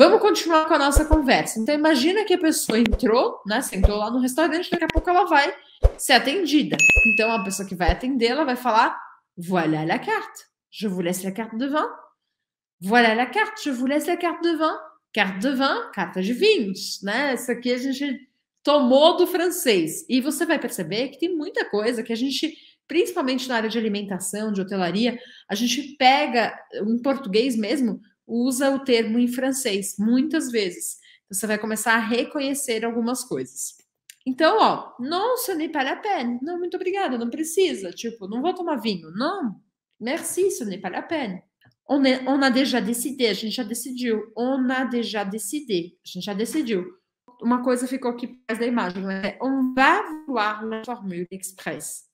Vamos continuar com a nossa conversa. Então, imagina que a pessoa entrou, né? Sentou lá no restaurante, daqui a pouco ela vai ser atendida. Então, a pessoa que vai atender, ela vai falar: Voilà la carte. Je vous laisse la carte de vin. Voilà la carte. Je vous laisse la carte de vin. Carte de vin, carta de vinhos, né? Isso aqui a gente tomou do francês. E você vai perceber que tem muita coisa que a gente, principalmente na área de alimentação, de hotelaria, a gente pega em português mesmo usa o termo em francês muitas vezes. Você vai começar a reconhecer algumas coisas. Então, ó, non, ce n'est pas la peine. Não, muito obrigada, não precisa. Tipo, não vou tomar vinho. Não, merci, ce n'est pas la peine. On, est, on a déjà décidé, a gente já decidiu. On a déjà décidé, a gente já decidiu. Uma coisa ficou aqui atrás da imagem, é on va voir la formule express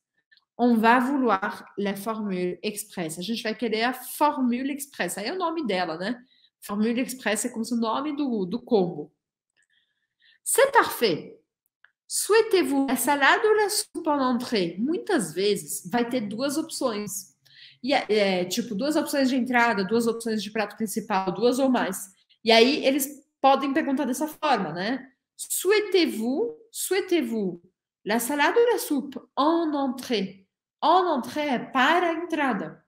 on va vouloir la formule express. A gente vai querer a formule express. Aí é o nome dela, né? Formule express é como se o nome do, do combo. C'est parfait. Souhaitez-vous la salade ou la soupe en entrée? Muitas vezes vai ter duas opções. E é, tipo, duas opções de entrada, duas opções de prato principal, duas ou mais. E aí eles podem perguntar dessa forma, né? Souhaitez-vous, souhaitez-vous la salade ou la soupe en entrée? En entrée para a entrada.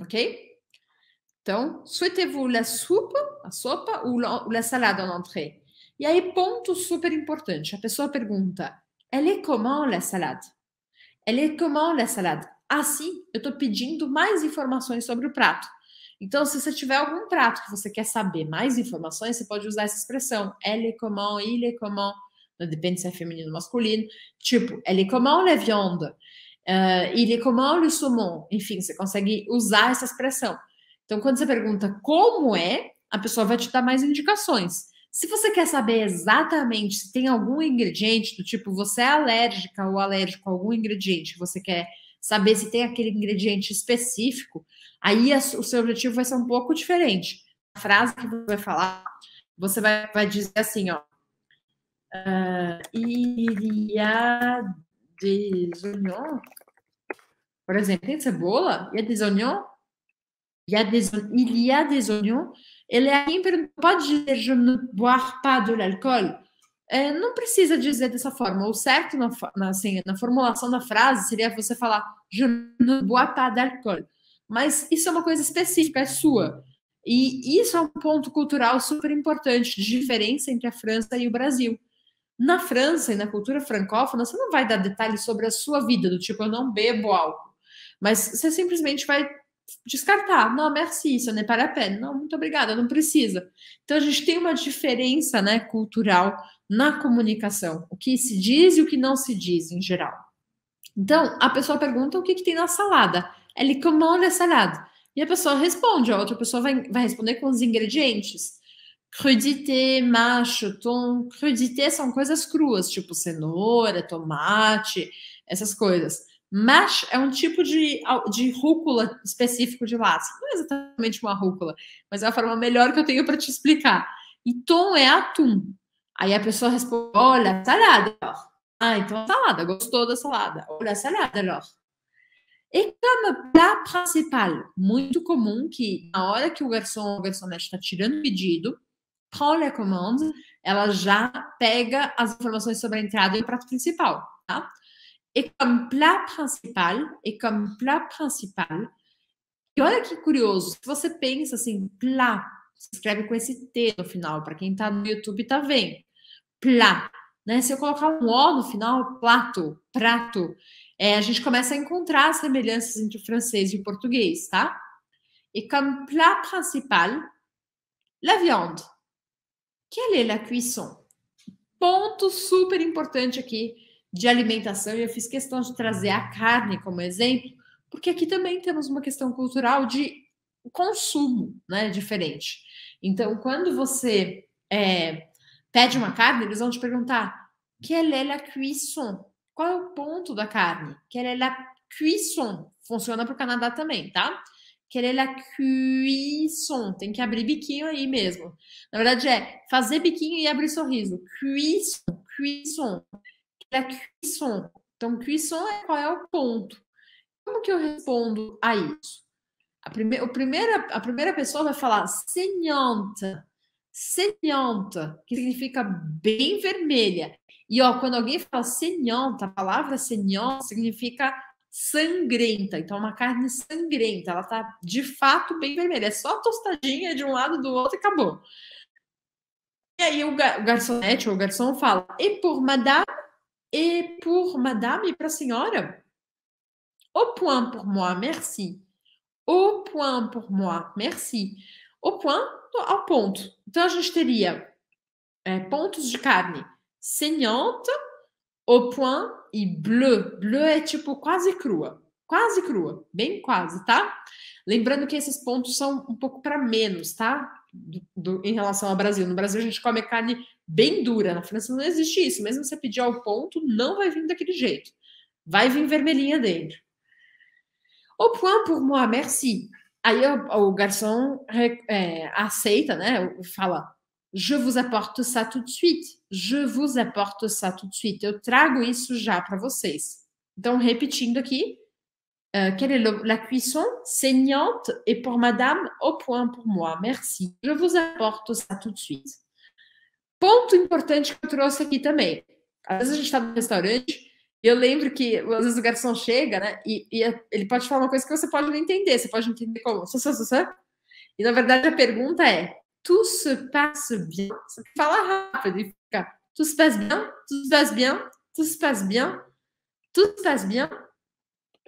Ok? Então, souhaitez-vous la soupe, a sopa, ou la, ou la salade en entrée? E aí, ponto super importante. A pessoa pergunta, elle est comment la salade? Elle est comment la salade? Assim, eu estou pedindo mais informações sobre o prato. Então, se você tiver algum prato que você quer saber mais informações, você pode usar essa expressão. Elle est comment, il est comment. Depende se é feminino ou masculino. Tipo, elle est comment la viande? Uh, il est comment le saumon? Enfim, você consegue usar essa expressão. Então, quando você pergunta como é, a pessoa vai te dar mais indicações. Se você quer saber exatamente se tem algum ingrediente, do tipo você é alérgica ou alérgico a algum ingrediente, você quer saber se tem aquele ingrediente específico, aí o seu objetivo vai ser um pouco diferente. A frase que você vai falar, você vai, vai dizer assim, ó. Uh, il des oignons. Por exemplo, tem cebola, y a des oignons. Il y a des, il y a des oignons. Ele aí pode dizer je ne bois pas de l'alcool. É, não precisa dizer dessa forma. O certo na, na, assim, na formulação da frase seria você falar je ne bois pas d'alcool. Mas isso é uma coisa específica, é sua. E isso é um ponto cultural super importante, de diferença entre a França e o Brasil. Na França e na cultura francófona, você não vai dar detalhes sobre a sua vida, do tipo, eu não bebo álcool. Mas você simplesmente vai descartar. Não, merci, isso não é para a pena. Não, muito obrigada, não precisa. Então a gente tem uma diferença né, cultural na comunicação. O que se diz e o que não se diz em geral. Então, a pessoa pergunta o que, que tem na salada. Ele comanda a salada. E a pessoa responde, a outra pessoa vai, vai responder com os ingredientes crudité, macho, tom. Crudité são coisas cruas, tipo cenoura, tomate, essas coisas. Mash é um tipo de, de rúcula específico de massa. Não é exatamente uma rúcula, mas é a forma melhor que eu tenho para te explicar. E tom é atum. Aí a pessoa responde: Olha, salada. Ah, então salada, gostou da salada. Olha, salada, alors. E como plat principal, muito comum que na hora que o garçom ou garçonete está tirando o pedido, prend la commande, ela já pega as informações sobre a entrada e o prato principal, tá? E como plat principal, e como plat principal, e olha que curioso, se você pensa assim, plat, se escreve com esse T no final, para quem está no YouTube tá vendo. Plat, né? Se eu colocar um O no final, plato, prato, é, a gente começa a encontrar semelhanças entre o francês e o português, tá? E como plat principal, la viande. Quelle est la cuisson? Ponto super importante aqui de alimentação, e eu fiz questão de trazer a carne como exemplo, porque aqui também temos uma questão cultural de consumo, né, diferente. Então, quando você é, pede uma carne, eles vão te perguntar quelle est la cuisson? Qual é o ponto da carne? Quelle est la cuisson? Funciona para o Canadá também, tá? Querer a cuisson. Tem que abrir biquinho aí mesmo. Na verdade, é fazer biquinho e abrir sorriso. Cuisson, cuisson. A cuisson. Então, cuisson é qual é o ponto. Como que eu respondo a isso? A, prime o primeira, a primeira pessoa vai falar saignante. saignante, que significa bem vermelha. E ó, quando alguém fala saignante, a palavra saignante significa sangrenta. Então, uma carne sangrenta, ela tá de fato bem vermelha. É só tostadinha de um lado do outro e acabou. E aí o, gar o garçonete ou o garçom fala: e por madame? E por madame para a senhora? Au point pour moi, merci. Au point pour moi, merci. Au point, ao ponto. Então a gente teria é, pontos de carne saignante, au point e bleu. Bleu é tipo quase crua. Quase crua, bem quase, tá? Lembrando que esses pontos são um pouco para menos, tá? Do, do, em relação ao Brasil. No Brasil a gente come carne bem dura. Na França não existe isso. Mesmo você pedir ao ponto, não vai vir daquele jeito. Vai vir vermelhinha dentro. Au point pour moi, merci. Aí o, o garçom é, aceita, né? Fala, je vous apporte ça tout de suite. Je vous apporte ça tout de suite. Eu trago isso já para vocês. Então, repetindo aqui, uh, quelle est le, la cuisson saignante et pour madame au point pour moi. Merci. Je vous apporte ça tout de suite. Ponto importante que eu trouxe aqui também. Às vezes a gente está no restaurante eu lembro que às vezes o garçom chega, né? E, e, ele pode falar uma coisa que você pode não entender. Você pode entender como. E na verdade a pergunta é: tout se passe bien? Fala rápido e tout se passe bien? Tout se passe bien? Tout se passe bien? Tout se passe bien?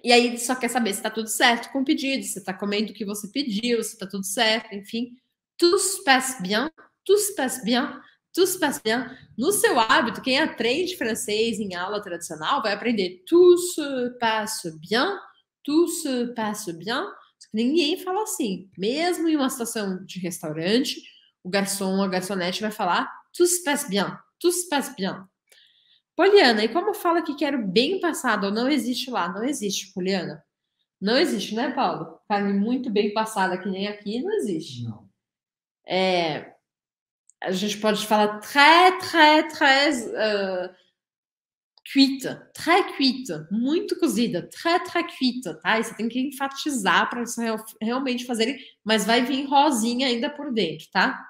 E aí só quer saber se está tudo certo com o pedido, se está comendo o que você pediu, se está tudo certo, enfim. Tout se passe bien? Tout se passe bien? tout se passe bien. No seu hábito, quem aprende francês em aula tradicional vai aprender tout se passe bien, tout se passe bien. Ninguém fala assim. Mesmo em uma situação de restaurante, o garçom, a garçonete vai falar tout se passe bien, tout se passe bien. Poliana, e como fala que quero bem passado ou não existe lá? Não existe, Poliana. Não existe, né, Paulo? Carne muito bem passada, que nem aqui, não existe. Não. É, a gente pode falar très, très, très uh, cuite, très cuite, muito cozida, très, très cuite, tá? E você tem que enfatizar para isso realmente fazerem, mas vai vir rosinha ainda por dentro, tá?